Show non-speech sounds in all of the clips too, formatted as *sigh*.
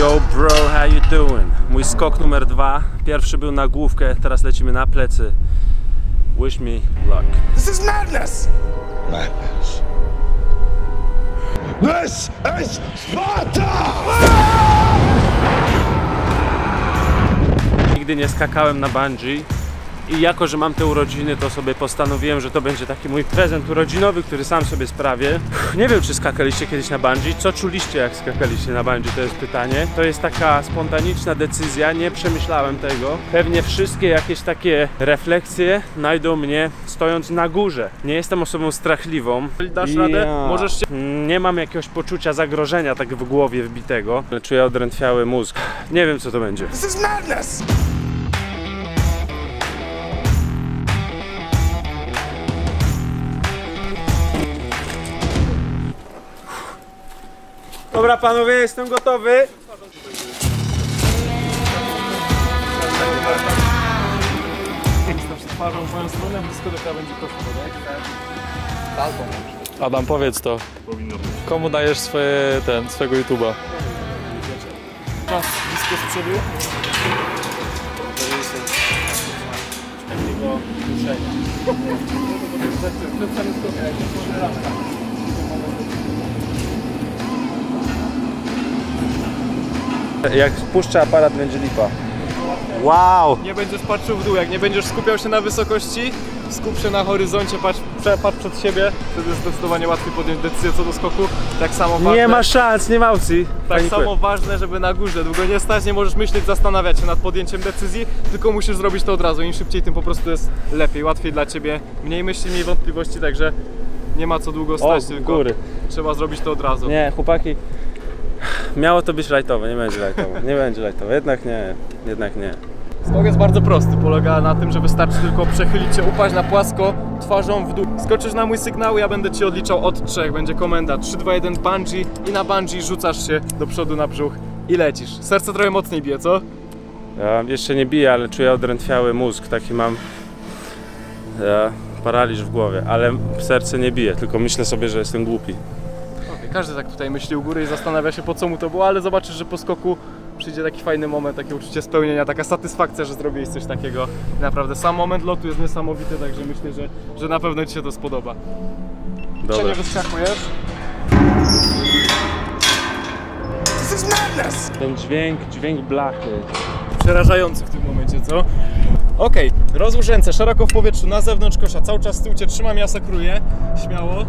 Yo bro, how you doing? Mój skok numer dwa. Pierwszy był na główkę, teraz lecimy na plecy. Wish me luck. This is madness! Madness. This is Sparta! Nigdy nie skakałem na bungee i jako, że mam te urodziny, to sobie postanowiłem, że to będzie taki mój prezent urodzinowy, który sam sobie sprawię. Nie wiem, czy skakaliście kiedyś na bungee. Co czuliście, jak skakaliście na bungee? To jest pytanie. To jest taka spontaniczna decyzja, nie przemyślałem tego. Pewnie wszystkie jakieś takie refleksje znajdą mnie stojąc na górze. Nie jestem osobą strachliwą. Dasz radę? Możesz się... Nie mam jakiegoś poczucia zagrożenia tak w głowie wbitego. Czuję odrętwiały mózg. Nie wiem, co to będzie. This is madness! Dobra panowie, jestem gotowy. twarzą w moją stronę, blisko do krawędzi tak? Adam, powiedz to. Komu dajesz swoje, ten, swojego YouTube'a? Czas blisko z przodu. Takiego ruszenia. Przed samym skokiem, jak jest Jak spuszczę aparat, będzie lipa. Wow! Nie będziesz patrzył w dół, jak nie będziesz skupiał się na wysokości, skup się na horyzoncie, patrz, patrz przed siebie, wtedy zdecydowanie łatwiej podjąć decyzję co do skoku. Tak samo ważne, Nie ma szans, nie ma opcji. tak Panikuję. samo ważne, żeby na górze długo nie stać, nie możesz myśleć, zastanawiać się nad podjęciem decyzji, tylko musisz zrobić to od razu. Im szybciej, tym po prostu jest lepiej, łatwiej dla ciebie. Mniej myśli, mniej wątpliwości, także nie ma co długo O, stać, tylko góry. trzeba zrobić to od razu. Nie, chłopaki. Miało to być lajtowe, nie będzie lajtowe. Nie będzie lajtowe, jednak nie, jednak nie. Skok jest bardzo prosty, polega na tym, że wystarczy tylko przechylić się, upaść na płasko, twarzą w dół. Skoczysz na mój sygnał, ja będę Ci odliczał od trzech, będzie komenda 3, 2, 1 bungee i na bungee rzucasz się do przodu na brzuch i lecisz. Serce trochę mocniej bije, co? Ja jeszcze nie biję, ale czuję odrętwiały mózg, taki mam ja, paraliż w głowie, ale serce nie bije, tylko myślę sobie, że jestem głupi. Każdy tak tutaj myśli u góry i zastanawia się po co mu to było, ale zobaczysz, że po skoku przyjdzie taki fajny moment, takie uczucie spełnienia, taka satysfakcja, że zrobiłeś coś takiego. I naprawdę sam moment lotu jest niesamowity, także myślę, że, że na pewno Ci się to spodoba. Czy Dobra. nie wyskakujesz? Ten dźwięk, dźwięk blachy. przerażający w tym momencie, co? Okej, rozłóż ręce szeroko w powietrzu, na zewnątrz kosza, cały czas z tyłu cię trzymam, ja sakruję, śmiało.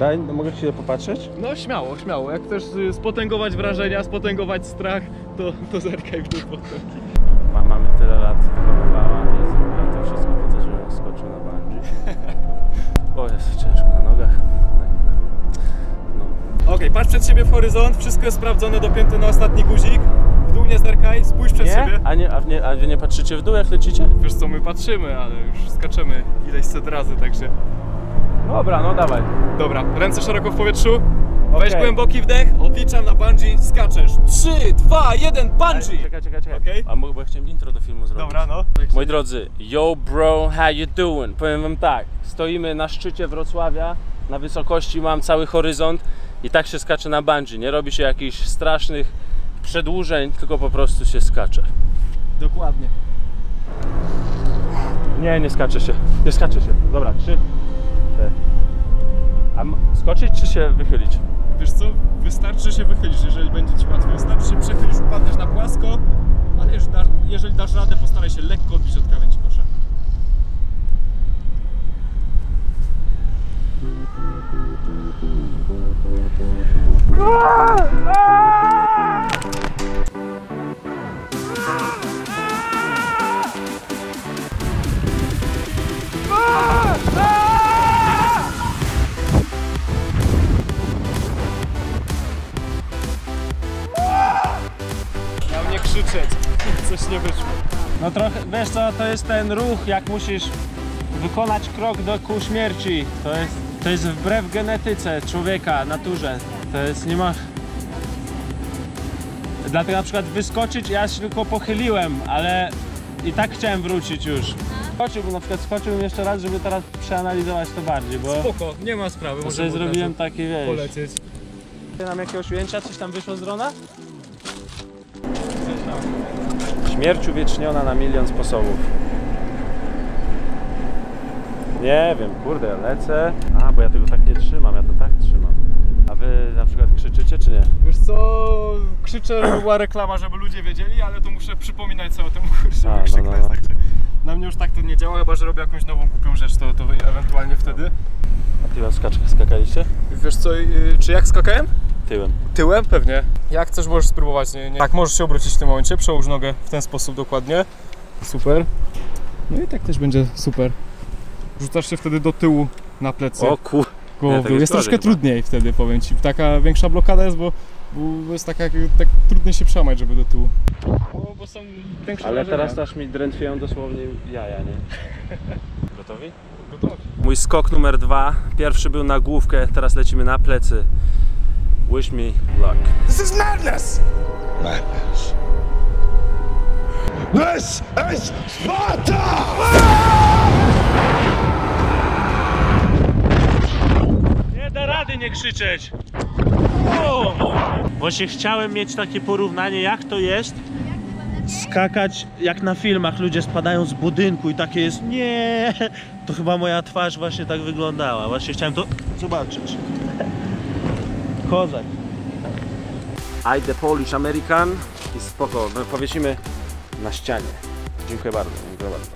Daj, mogę Ci popatrzeć? No śmiało, śmiało, jak chcesz y, spotęgować wrażenia, spotęgować strach, to, to zerkaj w dół potem. Ma, mamy tyle lat wychowywała i zrobiła to wszystko po to, żebym skoczył na bungee. *laughs* O, jest ciężko na nogach. No. Okej, patrz przed siebie w horyzont, wszystko jest sprawdzone, dopięty na ostatni guzik. W dół nie zerkaj, spójrz przed Nie? siebie. A, nie, a, nie, a wy nie patrzycie w dół jak lecicie? Wiesz co, my patrzymy, ale już skaczemy ileś set razy, także... Dobra, no dawaj. Dobra, ręce szeroko w powietrzu. Weź głęboki wdech, odliczam na bungee, skaczesz. 3, 2, 1, bungee! Czekaj, czekaj, czekaj. Okej. A mo- bo ja chciałem intro do filmu zrobić. Dobra, no. Moi drodzy, yo bro, how you doing? Powiem wam tak, stoimy na szczycie Wrocławia, na wysokości mam cały horyzont i tak się skacze na bungee. Nie robi się jakichś strasznych przedłużeń, tylko po prostu się skacze. Dokładnie. Nie, nie skacze się, nie skacze się. Dobra, trzy. A skoczyć czy się wychylić? Wiesz co, wystarczy się wychylisz, jeżeli będzie Ci łatwiej. Wystarczy się przechylisz, upadniesz na płasko, ale jeżeli dasz, jeżeli dasz radę, postaraj się lekko odbić od krawędzi kosza. Miał krzyczeć, *laughs* coś nie wyszło. No trochę, wiesz co, to jest ten ruch, jak musisz wykonać krok do ku śmierci. To jest, to jest wbrew genetyce człowieka, naturze. To jest, nie ma... Dlatego na przykład wyskoczyć, ja się tylko pochyliłem, ale i tak chciałem wrócić już. Skoczyłbym, na przykład skoczyłbym jeszcze raz, żeby teraz przeanalizować to bardziej, bo Spoko, nie ma sprawy, może zrobiłem taki, wiesz... polecieć. Nam jakiegoś ujęcia, coś tam wyszło z drona? Śmierć uwieczniona na milion sposobów. Nie wiem, kurde, lecę. A, bo ja tego tak nie trzymam, ja to tak trzymam. A wy na przykład krzyczycie, czy nie? Wiesz co, krzyczę, *clears throat* była reklama, żeby ludzie wiedzieli, ale to muszę przypominać sobie o tym, *laughs* A, no, no, no. Także na mnie już tak to nie działa, chyba że robię jakąś nową głupią rzecz, to, to ewentualnie wtedy. A tyłem skacz, skakaliście? Wiesz co, yy, czy jak skakałem? Tyłem. Tyłem? Pewnie. Jak chcesz, możesz spróbować. Nie, nie. Tak, możesz się obrócić w tym momencie, przełóż nogę w ten sposób dokładnie. Super. No i tak też będzie super. Rzucasz się wtedy do tyłu na plecy. O głową w tak jest Jest troszkę chyba. trudniej wtedy, powiem Ci. Taka większa blokada jest, bo, bo jest taka, tak trudniej się przełamać, żeby do tyłu. Bo, bo są większe Ale teraz aż mi drętwieją dosłownie jaja, nie? *laughs* Gotowi? Gotowi. Mój skok numer dwa. Pierwszy był na główkę, teraz lecimy na plecy. Wish me luck. This is madness! Madness. This is Sparta! Nie da rady nie krzyczeć. Właśnie chciałem mieć takie porównanie, jak to jest skakać jak na filmach, ludzie spadają z budynku i takie jest nie. To chyba moja twarz właśnie tak wyglądała. Właśnie chciałem to zobaczyć. Kozak. I the Polish American i spoko, no, powiesimy na ścianie. Dziękuję bardzo, dziękuję bardzo.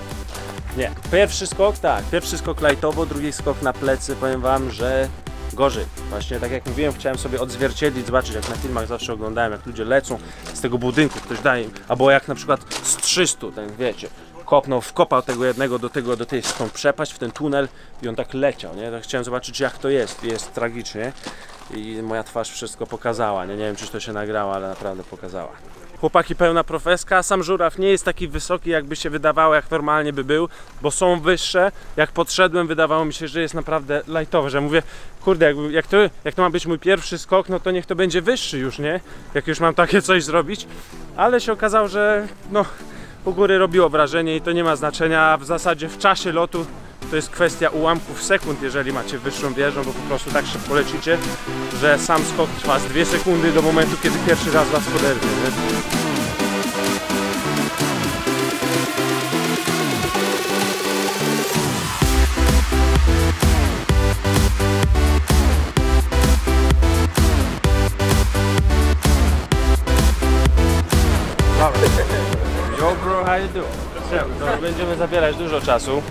Nie, pierwszy skok tak, pierwszy skok lightowo, drugi skok na plecy, powiem wam, że gorzej. Właśnie tak jak mówiłem, chciałem sobie odzwierciedlić, zobaczyć jak na filmach zawsze oglądałem, jak ludzie lecą z tego budynku, ktoś daje im, albo jak na przykład z 300, ten wiecie, kopnął, wkopał tego jednego do tego, do tej tą przepaść, w ten tunel i on tak leciał, nie? Tak chciałem zobaczyć jak to jest, jest tragicznie i moja twarz wszystko pokazała, nie? Nie wiem czy to się nagrało, ale naprawdę pokazała. Chłopaki pełna profeska, sam żuraw nie jest taki wysoki jakby się wydawało, jak normalnie by był, bo są wyższe. Jak podszedłem wydawało mi się, że jest naprawdę lightowe, że mówię, kurde, jak, jak, to, jak to ma być mój pierwszy skok, no to niech to będzie wyższy już, nie? Jak już mam takie coś zrobić. Ale się okazało, że no, u góry robiło wrażenie i to nie ma znaczenia. W zasadzie w czasie lotu to jest kwestia ułamków sekund, jeżeli macie wyższą wieżę, bo po prostu tak szybko lecicie, że sam skok trwa z 2 sekundy do momentu, kiedy pierwszy raz was poderwie. Nie? Doing? To będziemy zabierać dużo czasu.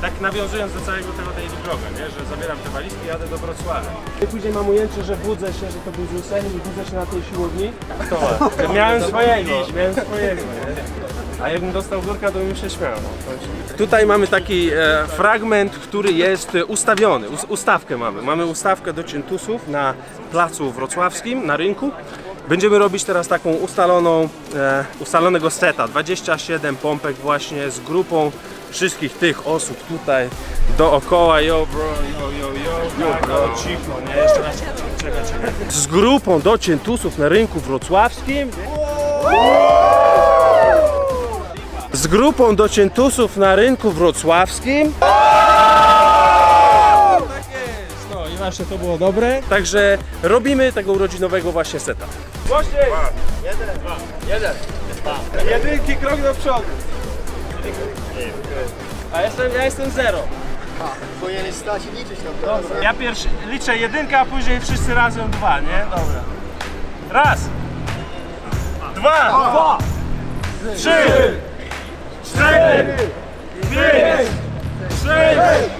Tak nawiązując do całego tego tej vloga, nie? że zabieram te walizki i jadę do Wrocławia. I później mam ujęcie, że budzę się, że to był rzucenie i budzę się na tej siłowni. *laughs* To miałem swojego, miałem swojego, nie? A jakbym dostał górka, to bym się śmiał. no. Tutaj mamy taki e, fragment, który jest e, ustawiony, us, ustawkę mamy. Mamy ustawkę do ciętusów na placu wrocławskim, na rynku. Będziemy robić teraz taką ustaloną, e, ustalonego seta, 27 pompek właśnie z grupą wszystkich tych osób tutaj dookoła, yo bro, yo, yo, yo, yo bro, cicho, nie, jeszcze raz, czekaj, czekaj. Z grupą do ciętusów na rynku wrocławskim. Z grupą do ciętusów na rynku wrocławskim. Nasze to było dobre. Także robimy tego urodzinowego właśnie seta. Głośniej! Jedynki krok do przodu. A jestem, ja jestem zero. Powinien stać i liczyć tam teraz. Ja pierwszy liczę jedynkę, a później wszyscy razem dwa, nie? Dobra. Raz. Dwa. Dwa. Trzy. Cztery. Pięć. Sześć.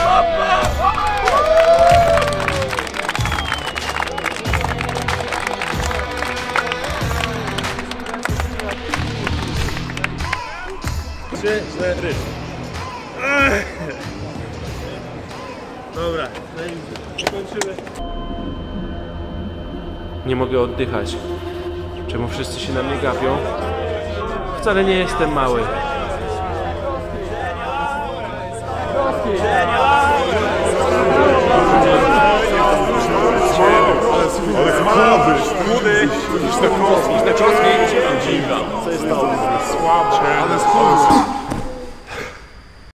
ryż. Dobra, no zakończymy. Nie mogę oddychać. Czemu wszyscy się na mnie gapią? Wcale nie jestem mały. Ale słaby! Chudy! Kostki, kostki! Co jest to? Słaby! Ale słaby!